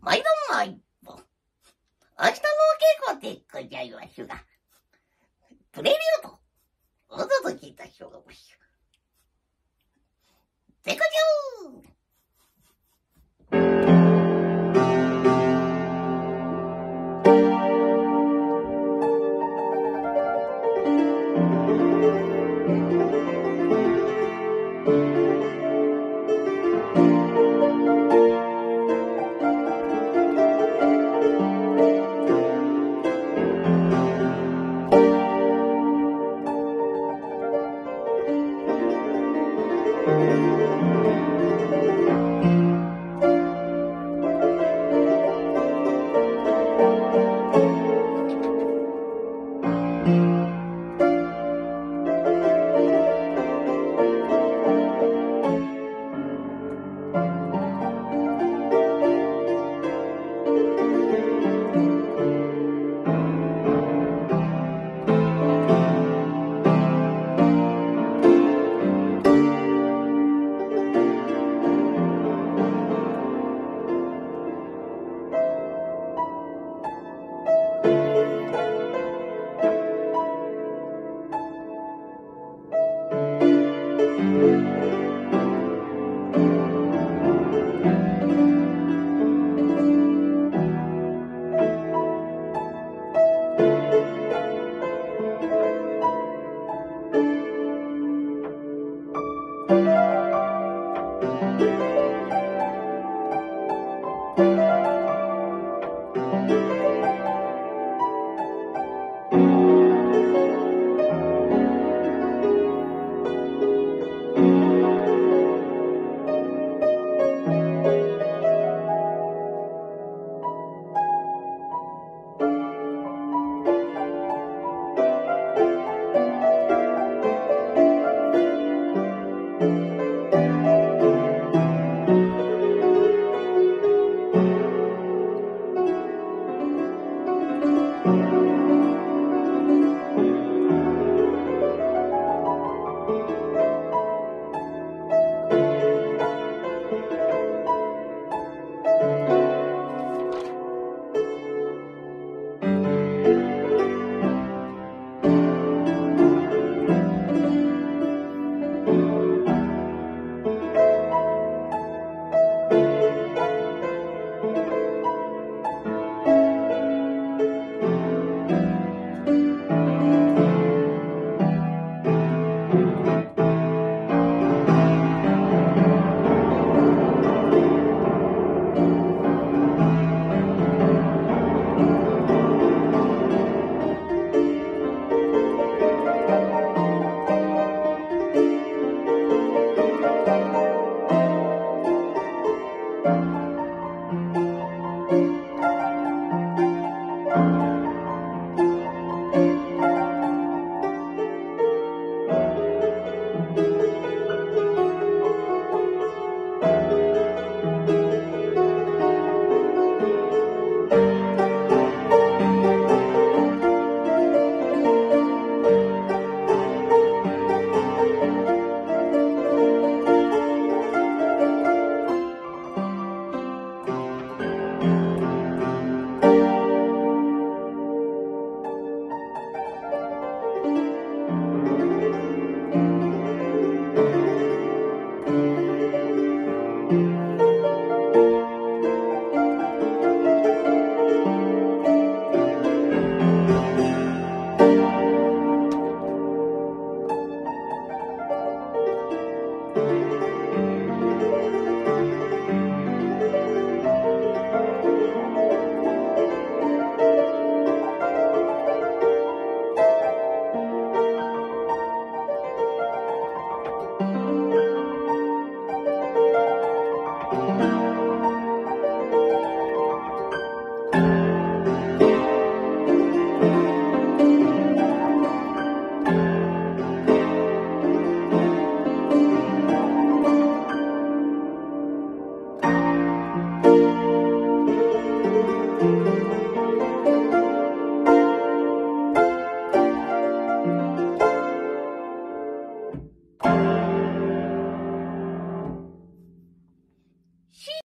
毎度毎度。明日のお稽古でございますが、プレビューとお届けいたします。ゼコジュー